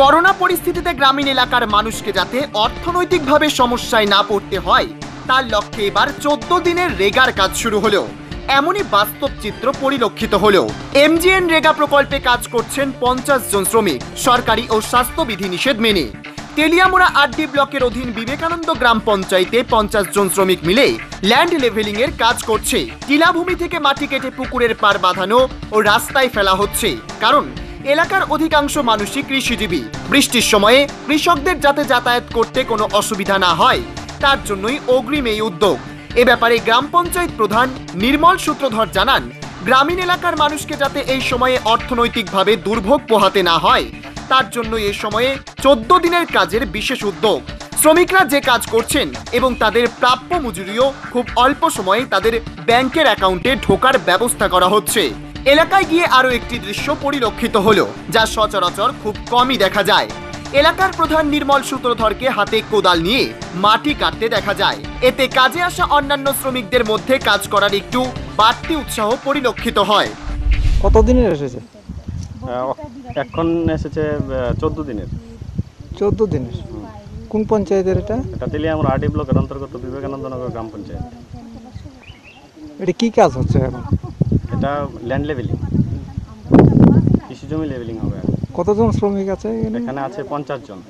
Corona পরিস্থিতিতে গ্রামীণ এলাকার মানুষকে যাতে অর্থনৈতিকভাবে সমস্যায় না পড়তে হয়, তার লক্ষ্যে এবার চোদ্দ দিনের রেগার কাজ শুরু হলো এমনই বাস্তব চিত্র পরিলক্ষিত হলো এমজিএন রেগা প্রকল্পে কাজ করছেন পঞ্চাশ জন শ্রমিক, সরকারি ও স্বাস্থ্যবিধি নিষেধ মেনে। তেলিয়ামুড়া আরডি ব্লকের অধীন বিবেকানন্দ গ্রাম পঞ্চায়েতে পঞ্চাশ জন শ্রমিক মিলে ল্যান্ড লেভেলিং এর কাজ করছে। টিলাভূমি থেকে মাটি কেটে পুকুরের পার বাঁধানো ও রাস্তায় ফেলা হচ্ছে। কারণ এলাকার অধিকাংশ মানুষই কৃষিজীবী। বৃষ্টির সময়ে কৃষকদের যাতে যাতায়াত করতে কোনো অসুবিধা না হয়, তার জন্যই অগ্রিম এই উদ্যোগ। এ ব্যাপারে গ্রাম পঞ্চায়েত প্রধান নির্মল সূত্রধর জানান, গ্রামীণ এলাকার মানুষকে যাতে এই সময়ে অর্থনৈতিকভাবে দুর্ভোগ পোহাতে না হয়, তার জন্য এ সময়ে চোদ্দ দিনের কাজের বিশেষ উদ্যোগ। শ্রমিকরা যে কাজ করছেন এবং তাদের প্রাপ্য মজুরিও খুব অল্প সময়ে তাদের ব্যাংকের অ্যাকাউন্টে ঢোকার ব্যবস্থা করা হচ্ছে। এলাকায় গিয়ে আরও একটি দৃশ্য পরিলক্ষিত হলো যা সচরাচর খুব কমই দেখা যায়। এলাকার প্রধান নির্মল সূত্রধরকে হাতে কোদাল নিয়ে মাটি কাটতে দেখা যায়। এতে কাজে আসা অন্যান্য শ্রমিকদের মধ্যে কাজ করার একটু বাড়তি উৎসাহ পরিলক্ষিত হয়। কতদিনের এসেছে? এখন এসেছে চোদ্দ দিনের। চোদ্দ দিনের। কোন পঞ্চায়েতের এটা? এটা দিলে আমার আরডি ব্লকের অন্তর্গত বিবেকানন্দনগর গ্রাম পঞ্চায়েত। এটা কি কাজ হচ্ছে এখন? এটা ল্যান্ড লেভেলিং কৃষি জমি লেভেলিং হবে। কতজন শ্রমিক আছে এখানে? এখানে আছে পঞ্চাশ জন।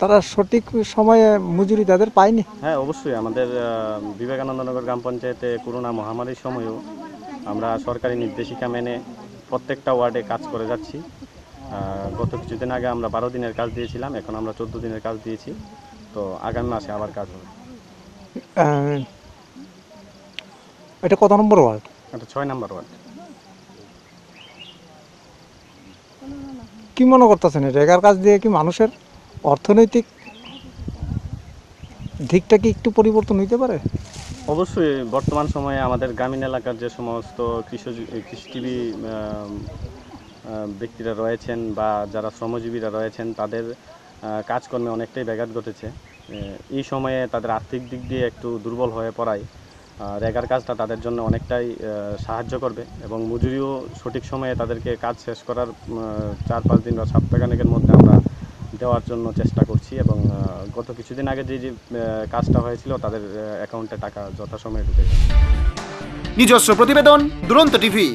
তারা সঠিক সময়ে মজুরি তাদের পায়নি? হ্যাঁ অবশ্যই। আমাদের বিবেকানন্দনগর গ্রাম পঞ্চায়েতে করোনা মহামারীর সময়ও আমরা সরকারি নির্দেশিকা মেনে প্রত্যেকটা ওয়ার্ডে কাজ করে যাচ্ছি। গত কিছুদিন আগে আমরা বারো দিনের কাজ দিয়েছিলাম এখন আমরা চোদ্দ দিনের কাজ দিয়েছি। তো আগামী মাসে আবার কাজ হবে। এটা কত নম্বর ওয়ার্ড? এটা ছয় নম্বর ওয়ার্ড। কি মনে করতেছেন এটা? এগার কাজ দিয়ে কি মানুষের অর্থনৈতিক দিকটা কি একটু পরিবর্তন হইতে পারে? অবশ্যই বর্তমান সময়ে আমাদের গ্রামীণ এলাকার যে সমস্ত কৃষি কৃষিজীবী ব্যক্তিরা রয়েছেন বা যারা শ্রমজীবীরা রয়েছেন তাদের কাজকর্মে অনেকটাই ব্যাঘাত ঘটেছে। এই সময়ে তাদের আর্থিক দিক দিয়ে একটু দুর্বল হয়ে পড়ায়। রেগার কাজটা তাদের জন্য অনেকটাই সাহায্য করবে এবং মজুরিও সঠিক সময়ে তাদেরকে কাজ শেষ করার চার পাঁচ দিন বা সপ্তাহখানেকের মধ্যে আমরা দেওয়ার জন্য চেষ্টা করছি এবং গত কিছুদিন আগে যে যে কাজটা হয়েছিল তাদের অ্যাকাউন্টে টাকা যথাসময়ে ঢুকে নিজস্ব প্রতিবেদন দুরন্ত টিভি।